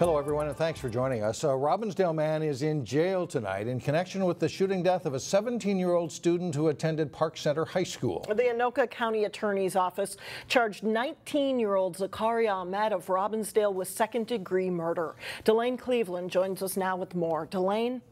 Hello, everyone, and thanks for joining us. A Robbinsdale man is in jail tonight in connection with the shooting death of a 17 year old student who attended Park Center High School. The Anoka County Attorney's Office charged 19 year old Zakariya Ahmed of Robbinsdale with second degree murder. Delane Cleveland joins us now with more. Delane?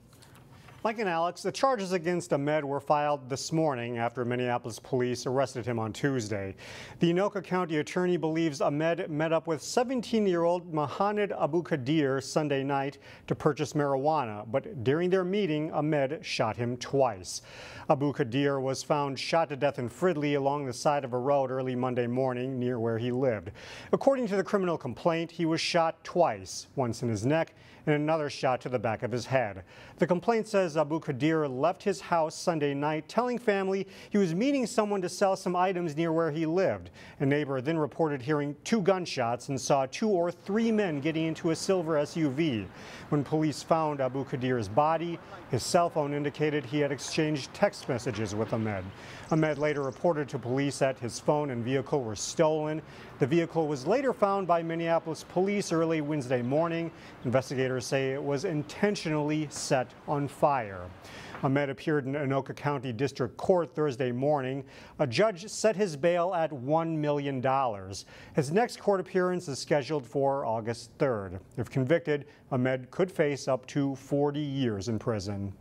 Mike and Alex, the charges against Ahmed were filed this morning after Minneapolis police arrested him on Tuesday. The Anoka County attorney believes Ahmed met up with 17-year-old Mohanned Abu Kadir Sunday night to purchase marijuana, but during their meeting, Ahmed shot him twice. Abukhdeir was found shot to death in Fridley along the side of a road early Monday morning near where he lived. According to the criminal complaint, he was shot twice, once in his neck and another shot to the back of his head. The complaint says Abukhdeir left his house Sunday night telling family he was meeting someone to sell some items near where he lived. A neighbor then reported hearing two gunshots and saw two or three men getting into a silver SUV. When police found Abukhdeir's body, his cell phone indicated he had exchanged text messages with Ahmed. Ahmed later reported to police that his phone and vehicle were stolen. The vehicle was later found by Minneapolis police early Wednesday morning. Investigators say it was intentionally set on fire. Ahmed appeared in Anoka County District Court Thursday morning. A judge set his bail at $1 million. His next court appearance is scheduled for August 3rd. If convicted, Ahmed could face up to 40 years in prison.